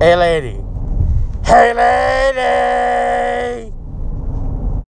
Hey, lady. Hey, lady.